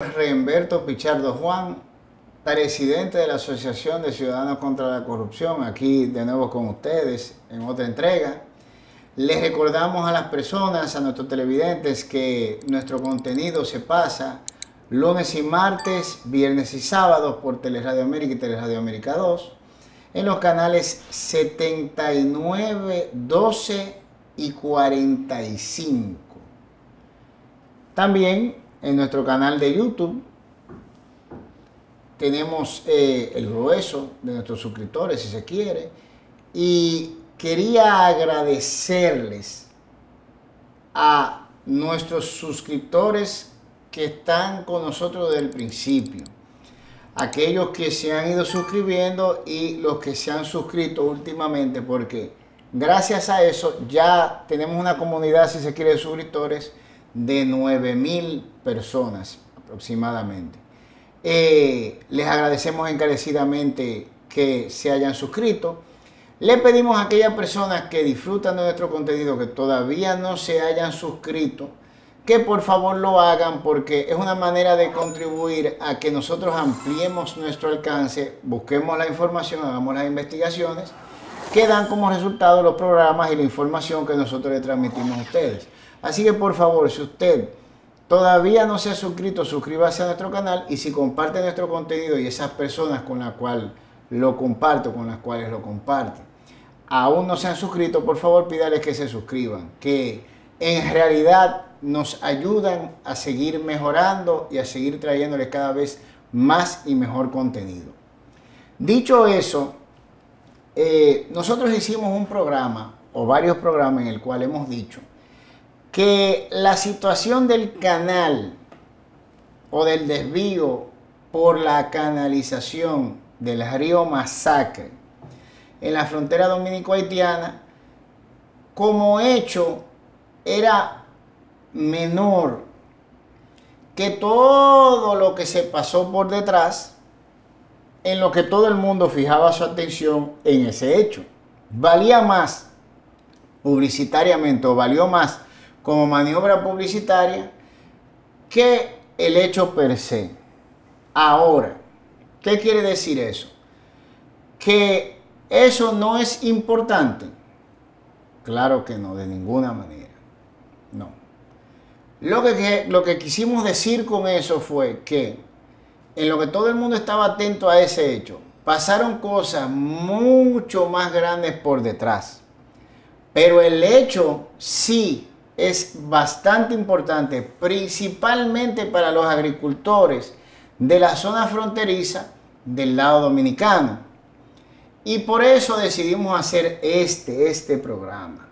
Reinberto Pichardo Juan, presidente de la Asociación de Ciudadanos contra la Corrupción, aquí de nuevo con ustedes en otra entrega. Les recordamos a las personas, a nuestros televidentes, que nuestro contenido se pasa lunes y martes, viernes y sábados por Teleradio América y Teleradio América 2 en los canales 79, 12 y 45. También en nuestro canal de YouTube tenemos eh, el grueso de nuestros suscriptores, si se quiere. Y quería agradecerles a nuestros suscriptores que están con nosotros desde el principio. Aquellos que se han ido suscribiendo y los que se han suscrito últimamente, porque gracias a eso ya tenemos una comunidad, si se quiere, de suscriptores de 9 mil personas aproximadamente. Eh, les agradecemos encarecidamente que se hayan suscrito. Le pedimos a aquellas personas que disfrutan de nuestro contenido, que todavía no se hayan suscrito, que por favor lo hagan porque es una manera de contribuir a que nosotros ampliemos nuestro alcance, busquemos la información, hagamos las investigaciones que dan como resultado los programas y la información que nosotros le transmitimos a ustedes. Así que por favor, si usted todavía no se ha suscrito, suscríbase a nuestro canal y si comparte nuestro contenido y esas personas con las cuales lo comparto, con las cuales lo comparte, aún no se han suscrito, por favor pídales que se suscriban, que en realidad nos ayudan a seguir mejorando y a seguir trayéndoles cada vez más y mejor contenido. Dicho eso, eh, nosotros hicimos un programa o varios programas en el cual hemos dicho que la situación del canal o del desvío por la canalización del río Masacre en la frontera dominico-haitiana, como hecho era menor que todo lo que se pasó por detrás, en lo que todo el mundo fijaba su atención en ese hecho. Valía más publicitariamente o valió más como maniobra publicitaria que el hecho per se. Ahora, ¿qué quiere decir eso? Que eso no es importante. Claro que no, de ninguna manera. No. Lo que, lo que quisimos decir con eso fue que en lo que todo el mundo estaba atento a ese hecho, pasaron cosas mucho más grandes por detrás. Pero el hecho sí es bastante importante, principalmente para los agricultores de la zona fronteriza del lado dominicano. Y por eso decidimos hacer este, este programa.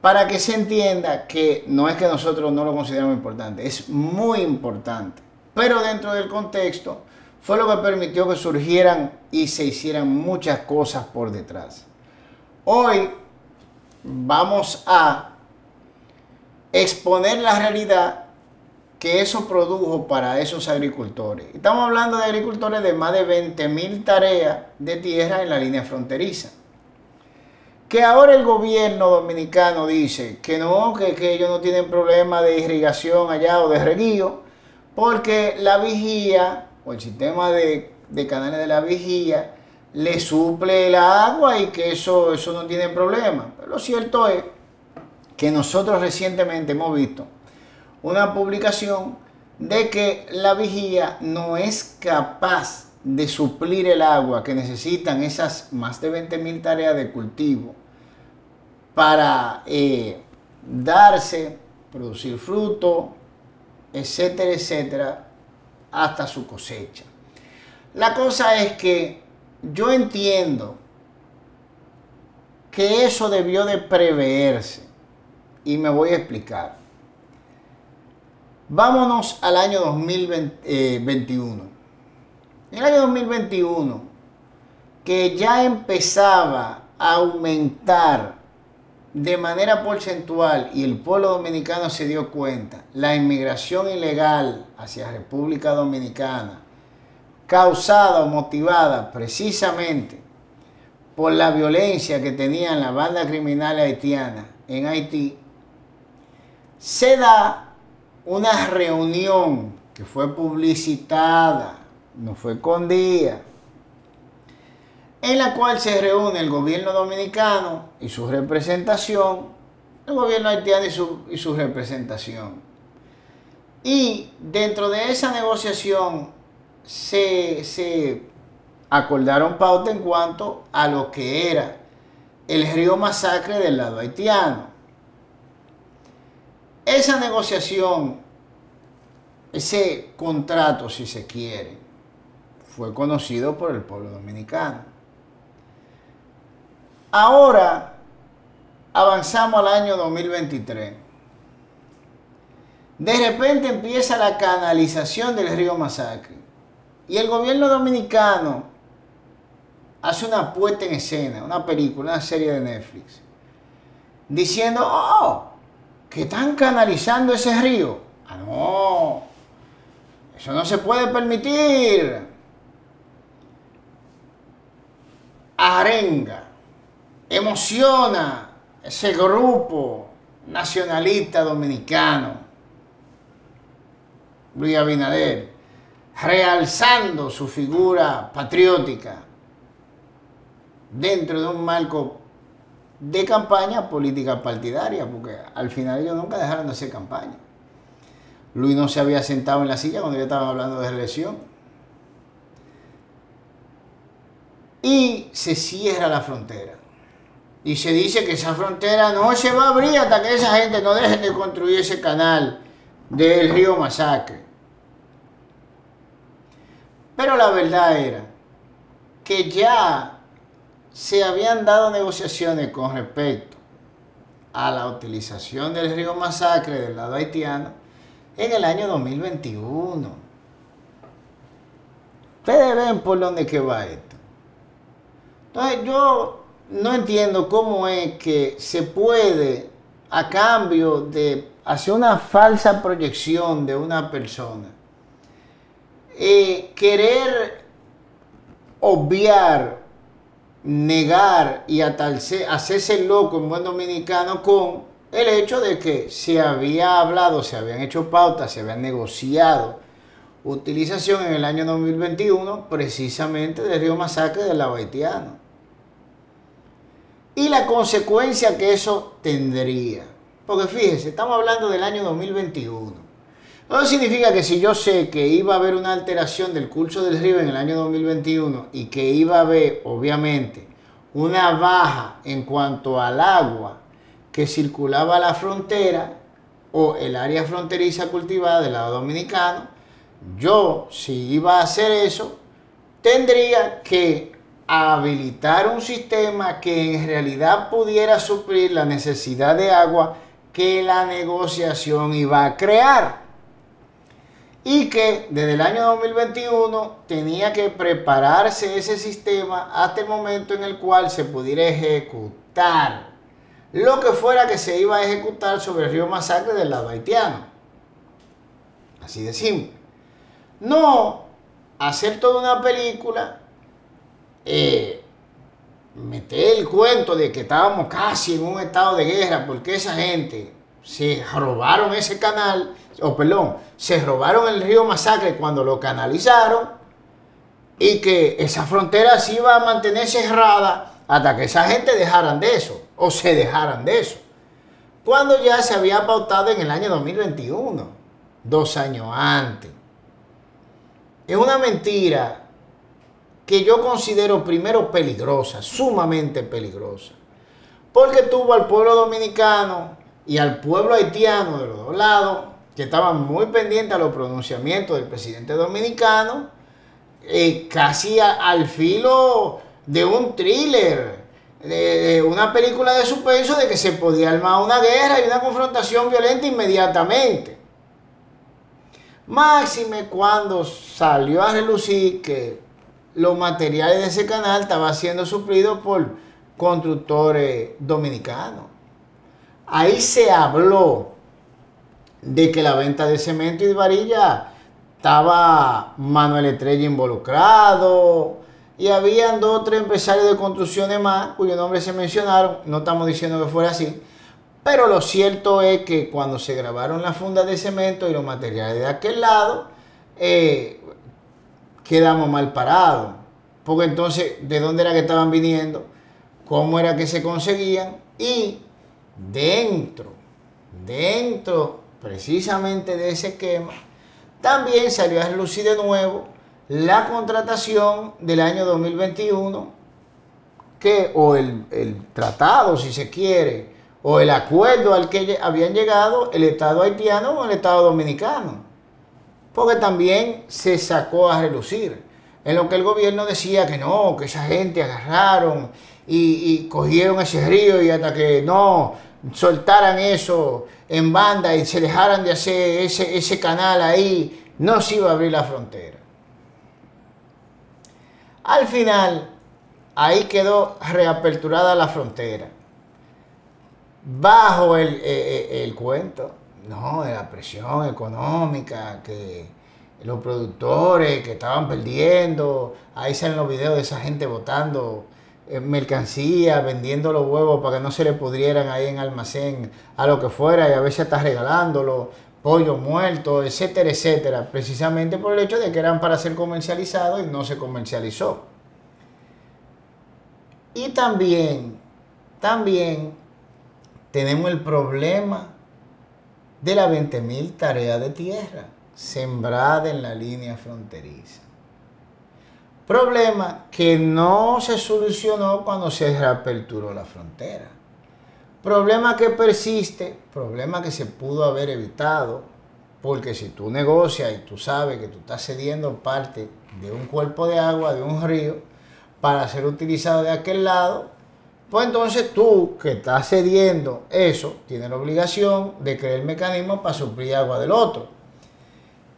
Para que se entienda que no es que nosotros no lo consideramos importante, es muy importante. Pero dentro del contexto fue lo que permitió que surgieran y se hicieran muchas cosas por detrás. Hoy vamos a exponer la realidad que eso produjo para esos agricultores. Estamos hablando de agricultores de más de 20 mil tareas de tierra en la línea fronteriza. Que ahora el gobierno dominicano dice que no, que, ellos no tienen problema de irrigación allá o de reguío, porque la vigía o el sistema de, canales de la vigía le suple el agua y que eso, eso no tiene problema. Lo cierto es que nosotros recientemente hemos visto una publicación de que la vigía no es capaz de suplir el agua que necesitan esas más de 20 mil tareas de cultivo para eh, darse, producir fruto, etcétera, etcétera, hasta su cosecha. La cosa es que yo entiendo que eso debió de preverse y me voy a explicar. Vámonos al año 2021. Eh, en el año 2021, que ya empezaba a aumentar de manera porcentual y el pueblo dominicano se dio cuenta, la inmigración ilegal hacia República Dominicana, causada o motivada precisamente por la violencia que tenían la banda criminal haitiana en Haití, se da una reunión que fue publicitada, no fue escondida, en la cual se reúne el gobierno dominicano y su representación, el gobierno haitiano y su, y su representación. Y dentro de esa negociación se, se acordaron pauta en cuanto a lo que era el río Masacre del lado haitiano. Esa negociación, ese contrato, si se quiere, fue conocido por el pueblo dominicano. Ahora avanzamos al año 2023. De repente empieza la canalización del río Masacre. Y el gobierno dominicano hace una puesta en escena, una película, una serie de Netflix, diciendo, oh, que están canalizando ese río. Ah, no, eso no se puede permitir. Arenga, emociona ese grupo nacionalista dominicano, Luis Abinader, realzando su figura patriótica dentro de un marco de campaña política partidaria, porque al final ellos nunca dejaron de hacer campaña. Luis no se había sentado en la silla cuando yo estaba hablando de reelección. Y se cierra la frontera. Y se dice que esa frontera no se va a abrir hasta que esa gente no deje de construir ese canal del río Masacre. Pero la verdad era que ya se habían dado negociaciones con respecto a la utilización del río Masacre del lado haitiano en el año 2021. Ustedes ven por dónde va esto. Entonces yo no entiendo cómo es que se puede, a cambio de hacer una falsa proyección de una persona, eh, querer obviar negar y hacerse loco en buen dominicano con el hecho de que se había hablado, se habían hecho pautas, se habían negociado utilización en el año 2021 precisamente del río Masacre del haitiano. Y la consecuencia que eso tendría. Porque fíjese, estamos hablando del año 2021. No significa que si yo sé que iba a haber una alteración del curso del río en el año 2021 y que iba a haber, obviamente, una baja en cuanto al agua que circulaba la frontera o el área fronteriza cultivada del lado dominicano, yo si iba a hacer eso, tendría que habilitar un sistema que en realidad pudiera suplir la necesidad de agua que la negociación iba a crear y que desde el año 2021 tenía que prepararse ese sistema hasta el momento en el cual se pudiera ejecutar lo que fuera que se iba a ejecutar sobre el río Masacre del lado haitiano. Así de simple. No hacer toda una película, eh, meter el cuento de que estábamos casi en un estado de guerra porque esa gente se robaron ese canal o perdón, se robaron el río Masacre cuando lo canalizaron y que esa frontera sí iba a mantener cerrada hasta que esa gente dejaran de eso o se dejaran de eso. Cuando ya se había pautado en el año 2021, dos años antes. Es una mentira que yo considero primero peligrosa, sumamente peligrosa, porque tuvo al pueblo dominicano y al pueblo haitiano de los dos lados que estaban muy pendientes a los pronunciamientos del presidente dominicano, eh, casi al filo de un thriller, de, una película de suspenso de que se podía armar una guerra y una confrontación violenta inmediatamente. Máxime cuando salió a relucir que los materiales de ese canal estaban siendo suplidos por constructores dominicanos. Ahí se habló de que la venta de cemento y de varilla estaba Manuel Estrella involucrado y habían dos o tres empresarios de construcciones más cuyos nombres se mencionaron. No estamos diciendo que fuera así, pero lo cierto es que cuando se grabaron las fundas de cemento y los materiales de aquel lado, eh, quedamos mal parados. Porque entonces, ¿de dónde era que estaban viniendo? ¿Cómo era que se conseguían? Y dentro, dentro precisamente de ese esquema, también salió a relucir de nuevo la contratación del año 2021, que, o el, el tratado, si se quiere, o el acuerdo al que habían llegado el Estado haitiano o el Estado dominicano. Porque también se sacó a relucir. En lo que el gobierno decía que no, que esa gente agarraron y, cogieron ese río y hasta que no soltaran eso en banda y se dejaran de hacer ese, ese canal ahí, no se iba a abrir la frontera. Al final, ahí quedó reaperturada la frontera bajo el, eh, eh, el, cuento, no, de la presión económica, que los productores que estaban perdiendo, ahí salen los videos de esa gente botando mercancía, vendiendo los huevos para que no se le pudrieran ahí en almacén a lo que fuera y a veces está regalándolo, pollo muerto, etcétera, etcétera, precisamente por el hecho de que eran para ser comercializados y no se comercializó. Y también, también tenemos el problema de las 20.000 tareas de tierra sembrada en la línea fronteriza. Problema que no se solucionó cuando se reaperturó la frontera. Problema que persiste, problema que se pudo haber evitado, porque si tú negocias y tú sabes que tú estás cediendo parte de un cuerpo de agua, de un río, para ser utilizado de aquel lado, pues entonces tú que estás cediendo eso, tienes la obligación de crear el mecanismo para suplir agua del otro.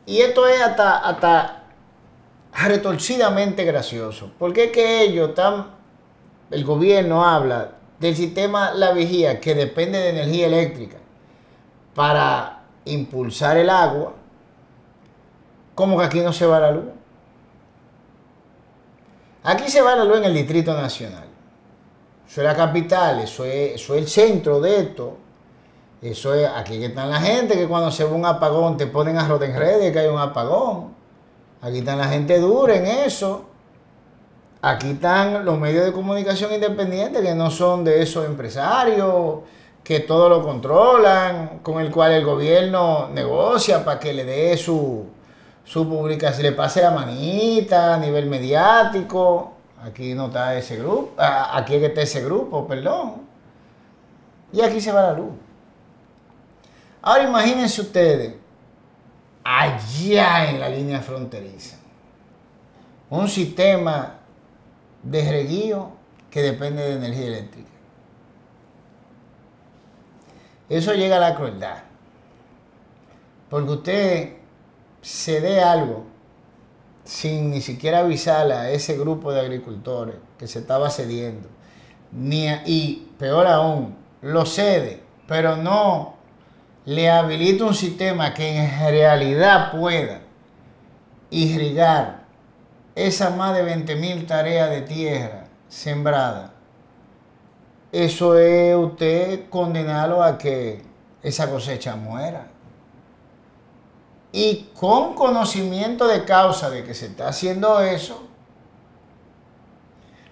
Y esto es hasta, hasta retorcidamente gracioso. Porque es que ellos están, el gobierno habla del sistema La Vigía que depende de energía eléctrica para impulsar el agua, como que aquí no se va la luz. Aquí se va la luz en el Distrito Nacional eso es la capital, eso es, el centro de esto. Eso es, aquí que están la gente que cuando se ve un apagón te ponen a en redes que hay un apagón. Aquí están la gente dura en eso. Aquí están los medios de comunicación independientes que no son de esos empresarios, que todo lo controlan, con el cual el gobierno negocia para que le dé su, su publicación, le pase la manita a nivel mediático. Aquí no está ese grupo, ah, aquí es que está ese grupo, perdón. Y aquí se va la luz. Ahora imagínense ustedes, allá en la línea fronteriza, un sistema de reguío que depende de energía eléctrica. Eso llega a la crueldad. Porque usted se dé algo sin ni siquiera avisarle a ese grupo de agricultores que se estaba cediendo. Ni, y peor aún, lo cede, pero no le habilita un sistema que en realidad pueda irrigar esas más de 20.000 tareas de tierra sembrada. Eso es usted condenarlo a que esa cosecha muera y con conocimiento de causa de que se está haciendo eso,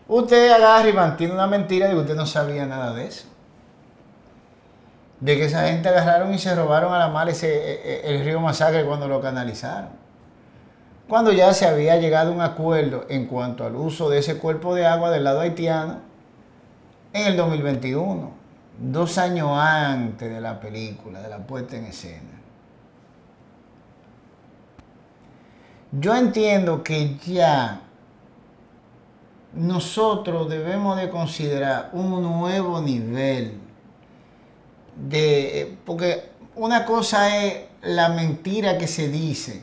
usted agarra y mantiene una mentira de que usted no sabía nada de eso. De que esa gente agarraron y se robaron a la mar ese, e, e, el río Masacre cuando lo canalizaron. Cuando ya se había llegado a un acuerdo en cuanto al uso de ese cuerpo de agua del lado haitiano en el 2021, dos años antes de la película, de la puesta en escena. Yo entiendo que ya nosotros debemos de considerar un nuevo nivel de, porque una cosa es la mentira que se dice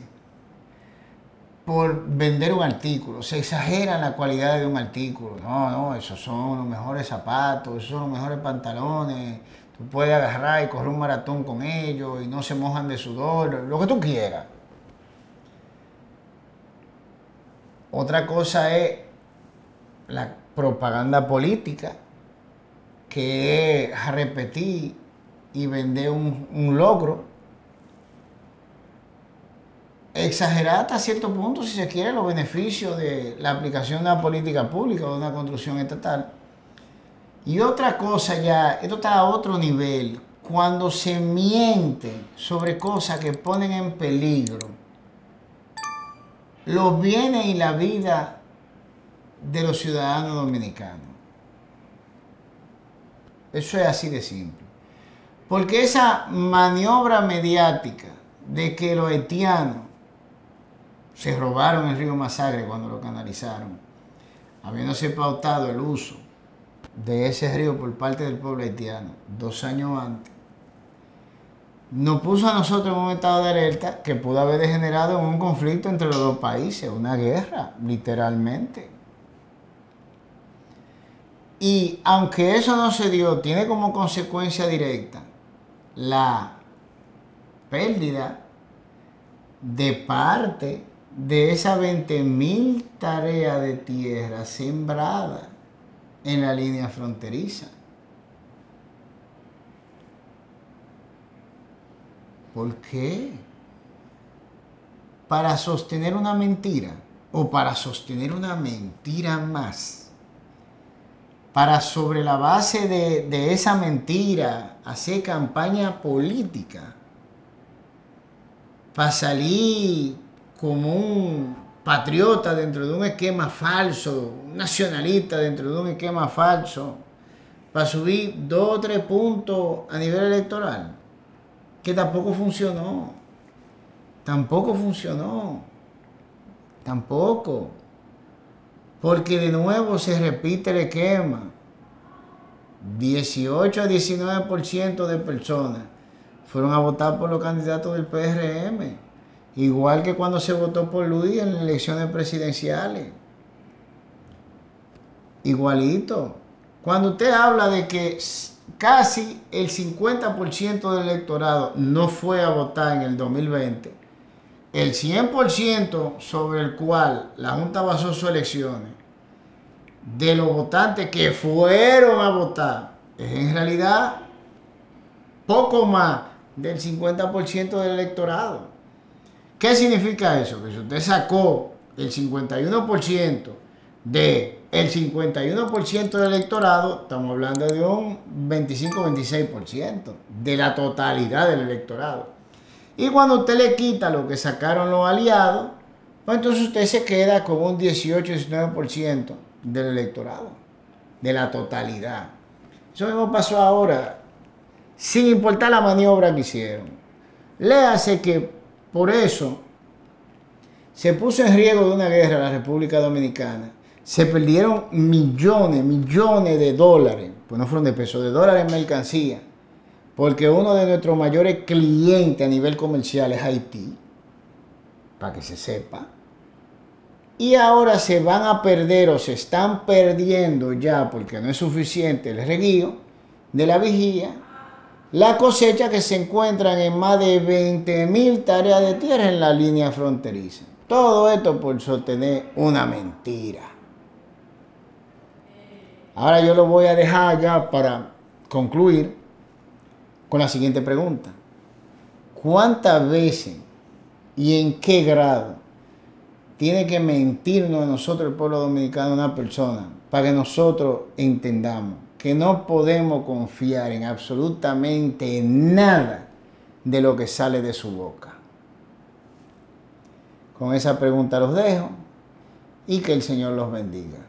por vender un artículo, se exagera la cualidad de un artículo, no, no, esos son los mejores zapatos, esos son los mejores pantalones, tú puedes agarrar y correr un maratón con ellos y no se mojan de sudor, lo que tú quieras. Otra cosa es la propaganda política, que es repetir y vender un, logro. exagerar hasta cierto punto, si se quiere, los beneficios de la aplicación de una política pública o de una construcción estatal. Y otra cosa ya, esto está a otro nivel, cuando se miente sobre cosas que ponen en peligro los bienes y la vida de los ciudadanos dominicanos. Eso es así de simple. Porque esa maniobra mediática de que los haitianos se robaron el río Masacre cuando lo canalizaron, habiéndose pautado el uso de ese río por parte del pueblo haitiano dos años antes, nos puso a nosotros en un estado de alerta que pudo haber degenerado en un conflicto entre los dos países, una guerra, literalmente. Y aunque eso no se dio, tiene como consecuencia directa la pérdida de parte de esas 20.000 tareas de tierra sembrada en la línea fronteriza. ¿Por qué? Para sostener una mentira o para sostener una mentira más. Para sobre la base de, esa mentira hacer campaña política. Para salir como un patriota dentro de un esquema falso, un nacionalista dentro de un esquema falso, para subir dos o tres puntos a nivel electoral que tampoco funcionó. Tampoco funcionó. Tampoco. Porque de nuevo se repite el esquema. 18 a 19% de personas fueron a votar por los candidatos del PRM. Igual que cuando se votó por Luis en las elecciones presidenciales. Igualito. Cuando usted habla de que casi el 50% del electorado no fue a votar en el 2020, el 100% sobre el cual la Junta basó sus elecciones, de los votantes que fueron a votar, es en realidad poco más del 50% del electorado. ¿Qué significa eso? Que si usted sacó el 51% de el 51% del electorado, estamos hablando de un 25-26% de la totalidad del electorado. Y cuando usted le quita lo que sacaron los aliados, pues entonces usted se queda con un 18-19% del electorado, de la totalidad. Eso mismo pasó ahora, sin importar la maniobra que hicieron. Le que por eso se puso en riesgo de una guerra la República Dominicana se perdieron millones, millones de dólares, pues no fueron de pesos, de dólares en mercancía, porque uno de nuestros mayores clientes a nivel comercial es Haití, para que se sepa. Y ahora se van a perder o se están perdiendo ya, porque no es suficiente el reguío de la vigía, la cosecha que se encuentran en más de 20 mil tareas de tierra en la línea fronteriza. Todo esto por sostener una mentira. Ahora yo lo voy a dejar ya para concluir con la siguiente pregunta. ¿Cuántas veces y en qué grado tiene que mentirnos a nosotros, el pueblo dominicano, una persona, para que nosotros entendamos que no podemos confiar en absolutamente nada de lo que sale de su boca? Con esa pregunta los dejo y que el Señor los bendiga.